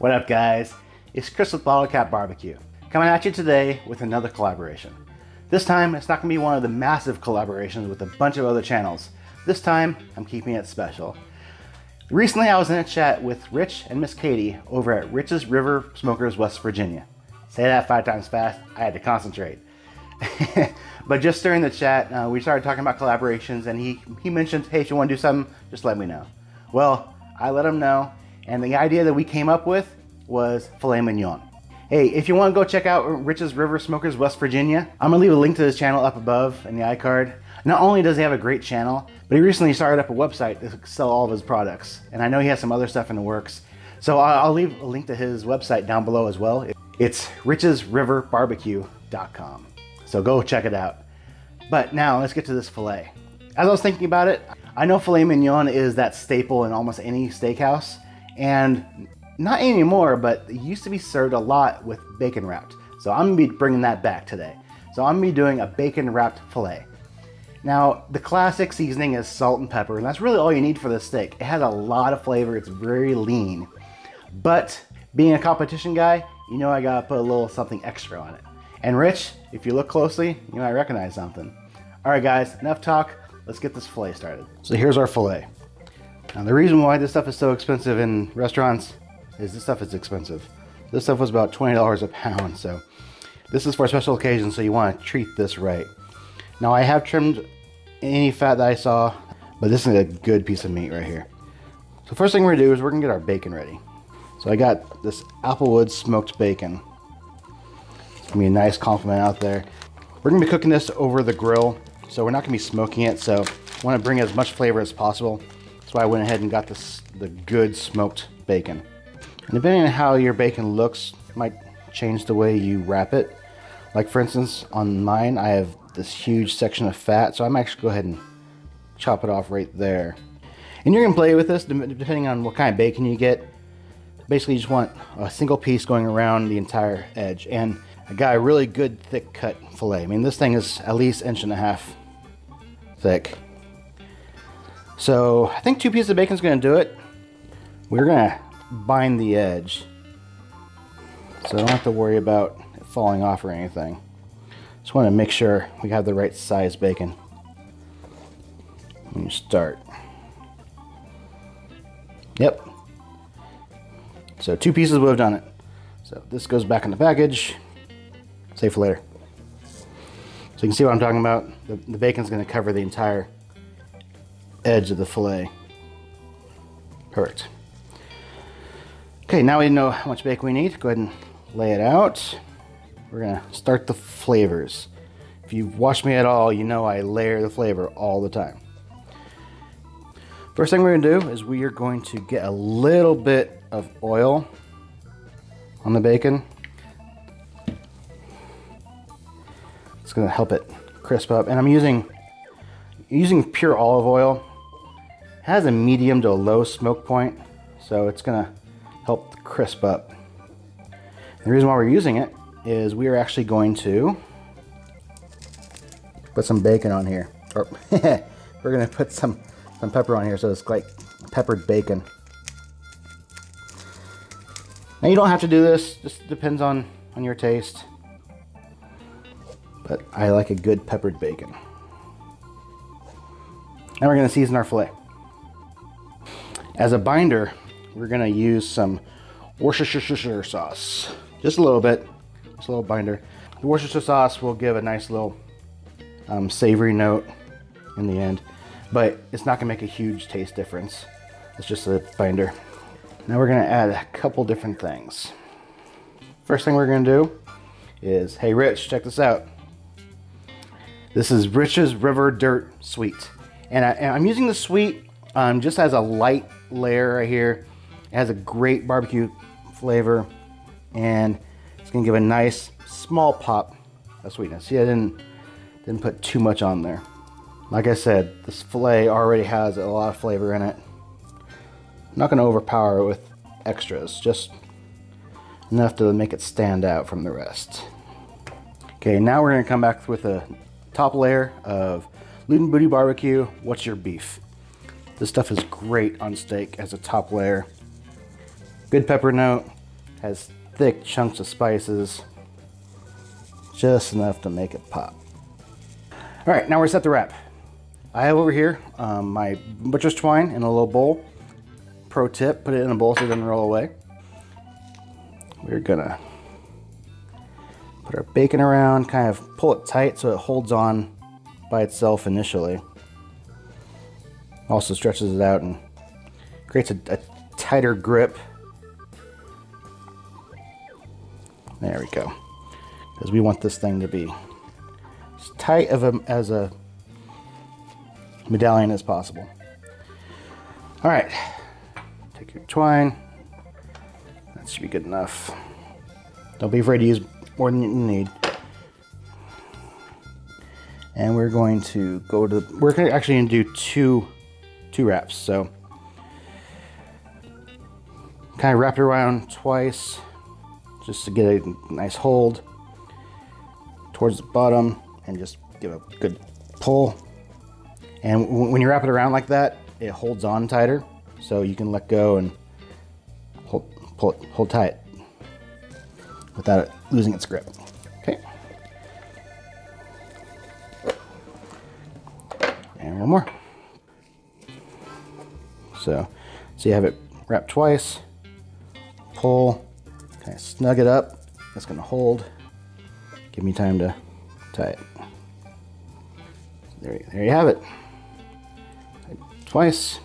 What up guys? It's Chris with Bottlecap Barbeque, coming at you today with another collaboration. This time, it's not gonna be one of the massive collaborations with a bunch of other channels. This time, I'm keeping it special. Recently, I was in a chat with Rich and Miss Katie over at Rich's River Smokers, West Virginia. Say that five times fast, I had to concentrate. but just during the chat, uh, we started talking about collaborations and he, he mentioned, hey, if you wanna do something, just let me know. Well, I let him know, and the idea that we came up with was filet mignon. Hey, if you want to go check out Rich's River Smokers West Virginia, I'm gonna leave a link to his channel up above in the iCard. Not only does he have a great channel, but he recently started up a website to sell all of his products. And I know he has some other stuff in the works. So I'll leave a link to his website down below as well. It's richesriverbarbecue.com. So go check it out. But now let's get to this filet. As I was thinking about it, I know filet mignon is that staple in almost any steakhouse. And not anymore, but it used to be served a lot with bacon wrapped. So I'm gonna be bringing that back today. So I'm gonna be doing a bacon wrapped filet. Now, the classic seasoning is salt and pepper, and that's really all you need for this steak. It has a lot of flavor, it's very lean. But being a competition guy, you know I gotta put a little something extra on it. And Rich, if you look closely, you might recognize something. All right guys, enough talk, let's get this filet started. So here's our filet. Now the reason why this stuff is so expensive in restaurants is this stuff is expensive. This stuff was about $20 a pound, so this is for special occasion, so you wanna treat this right. Now I have trimmed any fat that I saw, but this is a good piece of meat right here. So first thing we're gonna do is we're gonna get our bacon ready. So I got this Applewood smoked bacon. It's gonna be a nice compliment out there. We're gonna be cooking this over the grill, so we're not gonna be smoking it, so I wanna bring as much flavor as possible. Why I went ahead and got this the good smoked bacon. And depending on how your bacon looks, might change the way you wrap it. Like for instance, on mine, I have this huge section of fat, so I'm actually go ahead and chop it off right there. And you're gonna play with this depending on what kind of bacon you get. Basically, you just want a single piece going around the entire edge. And I got a really good thick cut filet. I mean, this thing is at least inch and a half thick. So I think two pieces of bacon is gonna do it. We're gonna bind the edge. So I don't have to worry about it falling off or anything. Just want to make sure we have the right size bacon. When you start. Yep. So two pieces would have done it. So this goes back in the package. Save for later. So you can see what I'm talking about. The, the bacon's going to cover the entire edge of the filet. Perfect. Okay, now we know how much bacon we need. Go ahead and lay it out. We're gonna start the flavors. If you've watched me at all, you know I layer the flavor all the time. First thing we're gonna do is we are going to get a little bit of oil on the bacon. It's gonna help it crisp up. And I'm using using pure olive oil. Has a medium to a low smoke point, so it's gonna help crisp up. The reason why we're using it is we are actually going to put some bacon on here. Or we're gonna put some, some pepper on here so it's like peppered bacon. Now you don't have to do this, just depends on, on your taste. But I like a good peppered bacon. Now we're gonna season our filet. As a binder, we're gonna use some Worcestershire sauce. Just a little bit, just a little binder. The Worcestershire sauce will give a nice little um, savory note in the end, but it's not gonna make a huge taste difference. It's just a binder. Now we're gonna add a couple different things. First thing we're gonna do is, hey Rich, check this out. This is Rich's River Dirt Sweet. And, I, am using the sweet um, just as a light layer right here. It has a great barbecue flavor and it's gonna give a nice small pop of sweetness. See, I didn't, didn't put too much on there. Like I said, this filet already has a lot of flavor in it. I'm not gonna overpower it with extras, just enough to make it stand out from the rest. Okay, now we're gonna come back with a top layer of Loot Booty Barbecue, What's Your Beef? This stuff is great on steak as a top layer. Good pepper note, Has thick chunks of spices. Just enough to make it pop. All right, now we're set to wrap. I have over here um, my butcher's twine in a little bowl. Pro tip, put it in a bowl so it doesn't roll away. We're gonna put our bacon around, kind of pull it tight so it holds on by itself initially. Also stretches it out and creates a, a tighter grip. There we go. Because we want this thing to be as tight of a, as a medallion as possible. All right, take your twine. That should be good enough. Don't be afraid to use more than you need. And we're going to go to, we're actually gonna do two, two wraps. So kind of wrap it around twice just to get a nice hold towards the bottom and just give a good pull. And when you wrap it around like that, it holds on tighter. So you can let go and hold, pull it, hold tight without it losing its grip. Okay. And one more. So, so you have it wrapped twice, pull, kind of snug it up. That's gonna hold. Give me time to tie it. There, you, there you have it. Twice.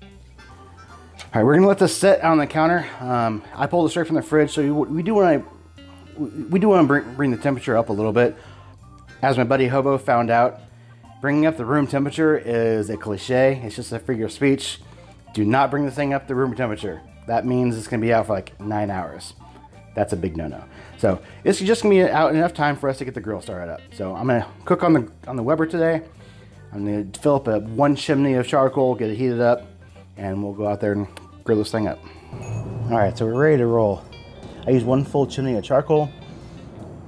All right, we're gonna let this sit out on the counter. Um, I pulled it straight from the fridge, so we, we do want to we do want to bring, bring the temperature up a little bit. As my buddy Hobo found out, bringing up the room temperature is a cliche. It's just a figure of speech. Do not bring the thing up to room temperature. That means it's gonna be out for like nine hours. That's a big no-no. So it's just gonna be out enough time for us to get the grill started up. So I'm gonna cook on the on the Weber today. I'm gonna fill up a one chimney of charcoal, get it heated up, and we'll go out there and grill this thing up. All right, so we're ready to roll. I use one full chimney of charcoal,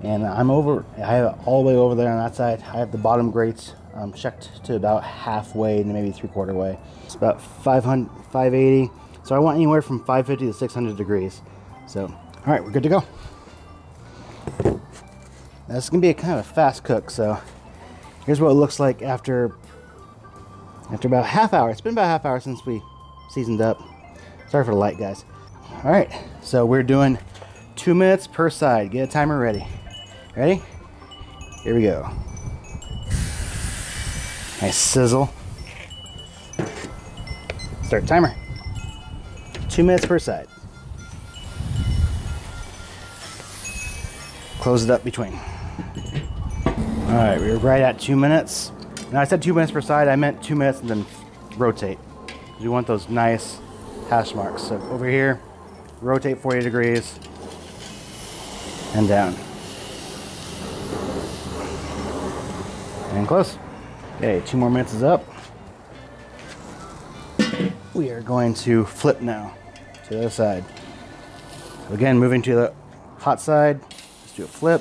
and I'm over, I have it all the way over there on that side. I have the bottom grates um, checked to about halfway to maybe three quarter way. It's about 500, 580. So I want anywhere from 550 to 600 degrees. So, all right, we're good to go. This is gonna be a kind of a fast cook, so here's what it looks like after after about half hour. It's been about half hour since we seasoned up. Sorry for the light, guys. All right, so we're doing two minutes per side. Get a timer ready. Ready? Here we go. Nice sizzle. Start timer. Two minutes per side. Close it up between. All right, we are right at two minutes. Now I said two minutes per side, I meant two minutes and then rotate. We want those nice hash marks. So over here, rotate 40 degrees and down. And close. Okay, two more minutes is up. We are going to flip now to the other side. So again, moving to the hot side, let's do a flip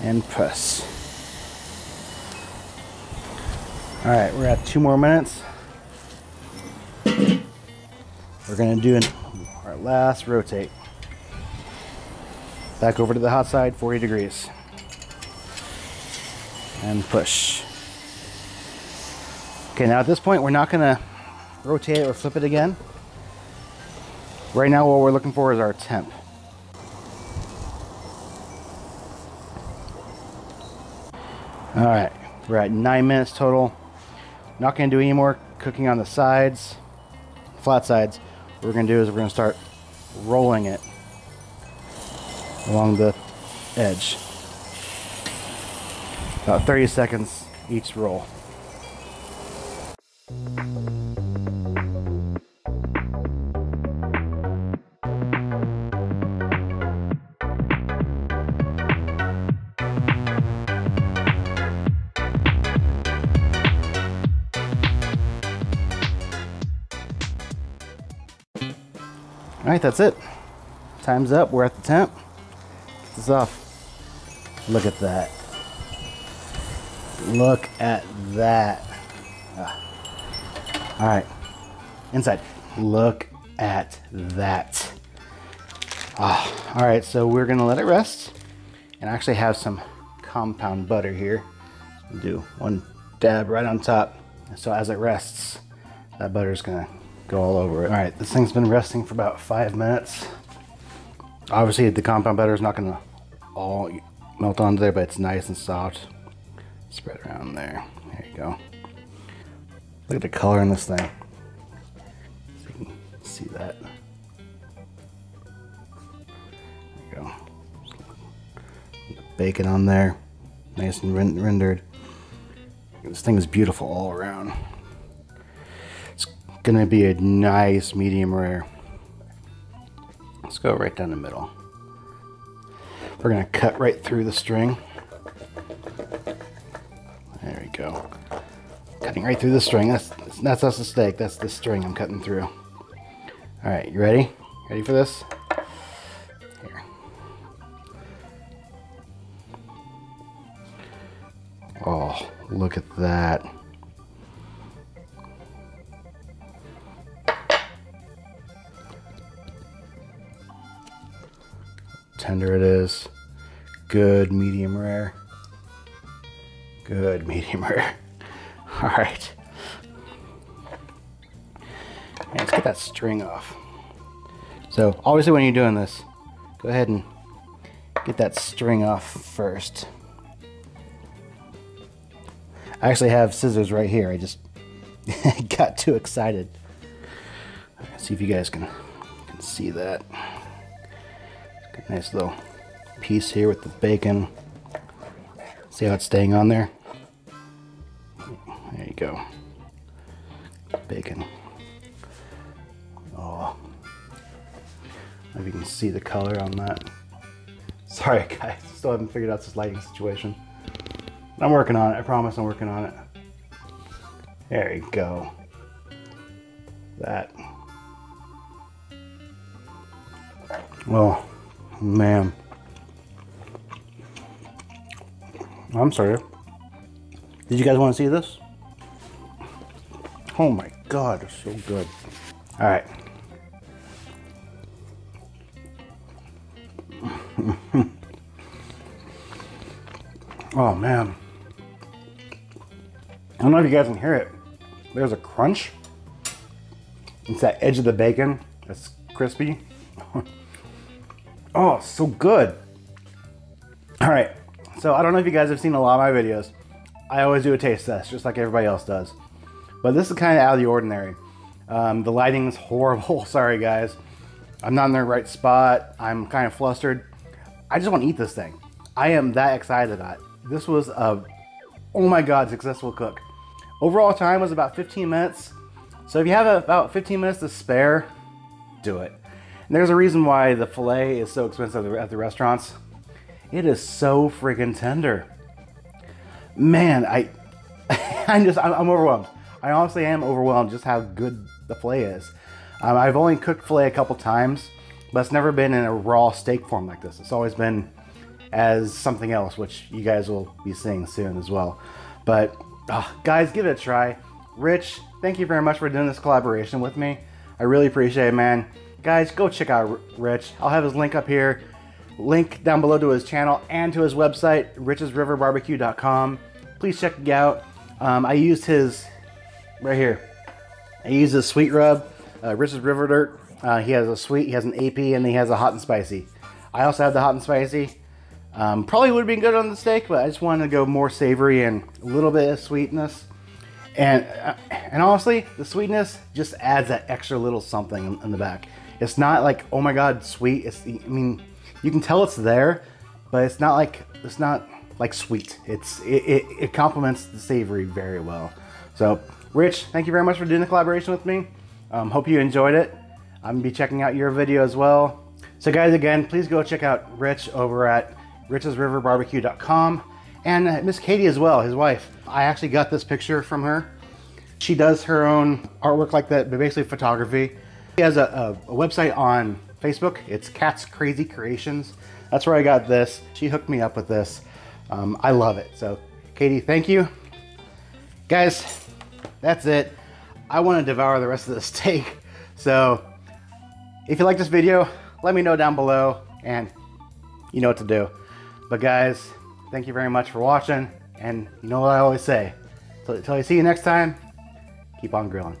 and press. All right, we're at two more minutes. We're gonna do an, our last rotate. Back over to the hot side, 40 degrees. And push. Okay, now at this point, we're not gonna rotate it or flip it again. Right now, what we're looking for is our temp. All right, we're at nine minutes total. Not gonna do any more cooking on the sides, flat sides. What we're gonna do is we're gonna start rolling it along the edge. About 30 seconds each roll. All right, that's it. Time's up. We're at the temp. Get this off. Look at that. Look at that. Ah. All right, inside. Look at that. Oh, all right, so we're gonna let it rest and actually have some compound butter here. Do one dab right on top. So as it rests, that butter's gonna go all over it. All right, this thing's been resting for about five minutes. Obviously the compound butter is not gonna all melt onto there, but it's nice and soft. Spread around there. There you go. Look at the color in this thing. So you can see that. There you go. The bacon on there. Nice and rendered. This thing is beautiful all around. Gonna be a nice medium rare. Let's go right down the middle. We're gonna cut right through the string. There we go. Cutting right through the string. That's that's us the steak. That's the string I'm cutting through. All right, you ready? Ready for this? Here. Oh, look at that. Tender it is. Good medium rare. Good medium rare. All right. let's get that string off. So obviously when you're doing this, go ahead and get that string off first. I actually have scissors right here. I just got too excited. See if you guys can, can see that. Nice little piece here with the bacon. See how it's staying on there? There you go. Bacon. Oh. If you can see the color on that. Sorry guys, still haven't figured out this lighting situation. I'm working on it, I promise I'm working on it. There you go. That. Well, Man. I'm sorry. Did you guys want to see this? Oh my god, it's so good. Alright. oh man. I don't know if you guys can hear it. There's a crunch. It's that edge of the bacon that's crispy. Oh, so good. All right, so I don't know if you guys have seen a lot of my videos. I always do a taste test, just like everybody else does. But this is kind of out of the ordinary. Um, the lighting is horrible. Sorry, guys. I'm not in the right spot. I'm kind of flustered. I just want to eat this thing. I am that excited about it. This was a, oh my god, successful cook. Overall time was about 15 minutes. So if you have about 15 minutes to spare, do it. And there's a reason why the filet is so expensive at the restaurants. It is so freaking tender. Man, I, I'm just, I'm, overwhelmed. I honestly am overwhelmed just how good the filet is. Um, I've only cooked filet a couple times, but it's never been in a raw steak form like this. It's always been as something else, which you guys will be seeing soon as well. But uh, guys, give it a try. Rich, thank you very much for doing this collaboration with me. I really appreciate it, man guys, go check out Rich. I'll have his link up here. Link down below to his channel and to his website, richesriverbarbecue.com. Please check it out. Um, I used his, right here, I used his sweet rub, uh, Rich's River Dirt. Uh, he has a sweet, he has an AP, and he has a hot and spicy. I also have the hot and spicy. Um, probably would have been good on the steak, but I just wanted to go more savory and a little bit of sweetness. And, uh, and honestly, the sweetness just adds that extra little something in, in the back. It's not like, oh my God, sweet. It's, I mean, you can tell it's there, but it's not like, it's not like sweet. It's, it, it, it complements the savory very well. So Rich, thank you very much for doing the collaboration with me. Um, hope you enjoyed it. I'm gonna be checking out your video as well. So guys, again, please go check out Rich over at richesriverbarbecue.com and Miss Katie as well, his wife. I actually got this picture from her. She does her own artwork like that, but basically photography. He has a, a, a website on Facebook. It's Kat's Krazy Kreations. That's where I got this. She hooked me up with this. Um, I love it. So, Katie, thank you. Guys, that's it. I want to devour the rest of the steak. So, if you like this video, let me know down below and you know what to do. But guys, thank you very much for watching. And you know what I always say. Until I see you next time, keep on grilling.